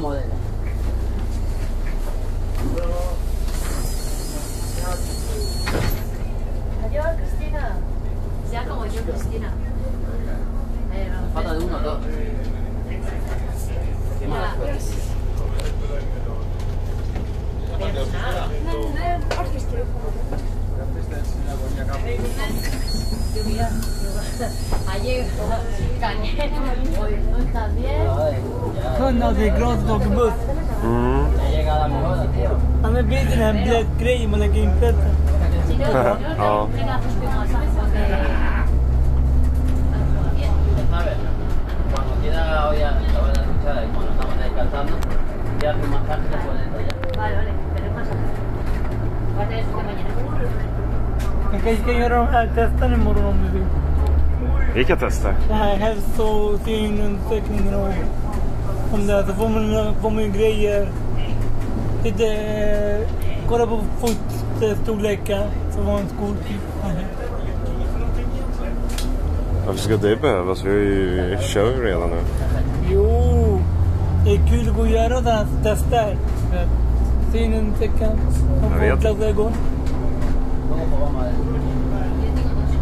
modelo. Adiós, Cristina. Sea como yo, Cristina. Eh, Falta de uno o dos. Qué lluvia, ayer hoy de Cuando estamos descansando, ya más tarde. Vale, vale. Man kanske ska göra de här testerna imorgon om du vill. Vilka tester? Det här hälsoundersökningen och om det. Så får man, får man grejer. Lite, eh, kolla på fotstorlekar. Så får man skoltyp. Varför ska det behövas? Vi ju, kör ju redan nu. Jo, det är kul att gå och göra sådana här tester. Synen, tecken, glasögon.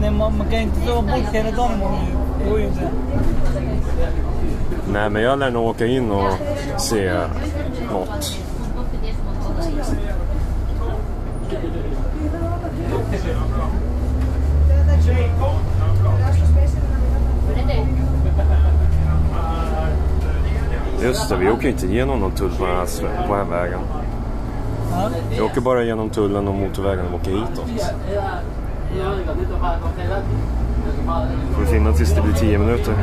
Nej, man, man kan inte sova bort hela dagen. Det går ju inte. Nej, men jag lär nog åka in och se något. Just det, vi åker inte igenom någon tull på den här vägen. Ja. Åker bara genom tullen och motorvägen och åker hitåt. Får finna tills det blir tio minuter.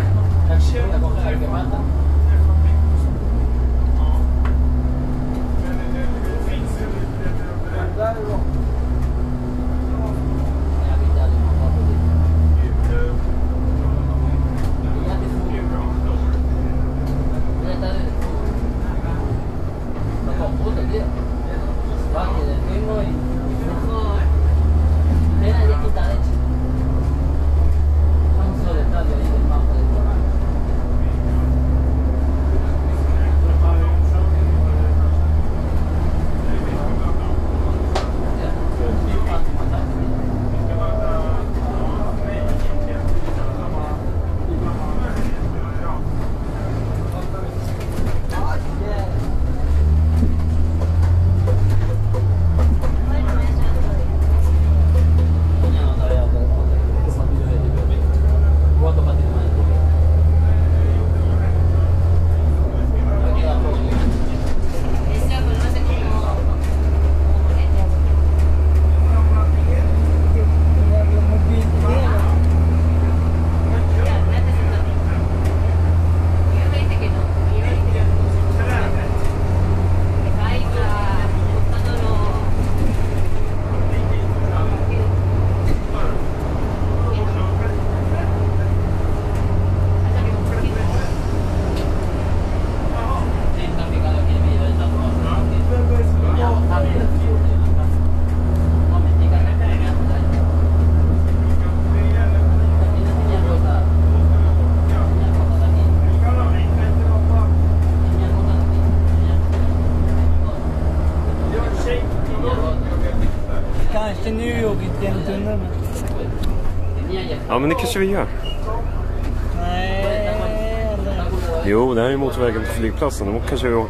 Kanske New York tunneln. Tenía ya. Ja, men det kanske vi gör. Nej, eller... Jo, det här är ju motorvägen till flygplatsen. Då kanske vi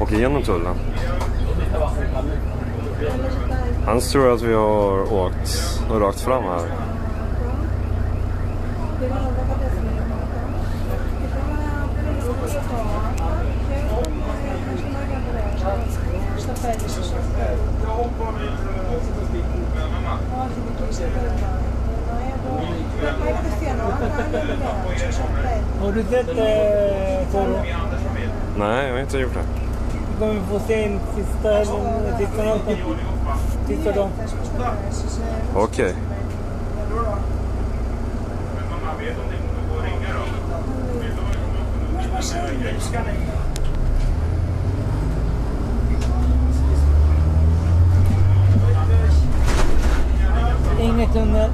åker igenom tullen. Annars tror jag att vi har åkt rakt fram här. Har du sett eh, Toro? Nej, jag har inte gjort det. Du kommer få se en sista. Sista dagen. Okej. Inget Tunnel.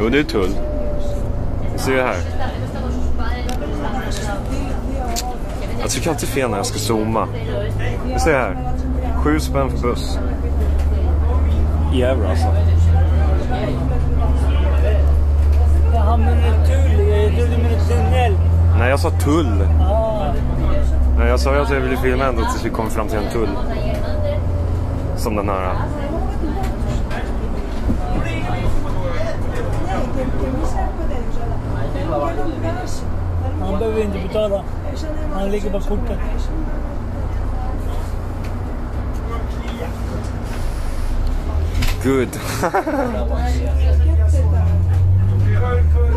Jo, det är tull. Vi ser här. Jag tycker alltid fel när jag ska zooma. Vi ser här. Sju spänn för buss. I euro alltså. Det hamnar i tur trodde du menade tunnel. Nej, jag sa tull. Ah, Nej, jag sa ju att jag ville filma ändå tills vi kom fram till en tull. Som den här. han behöver inte betala. Han ligger på kortet. Good.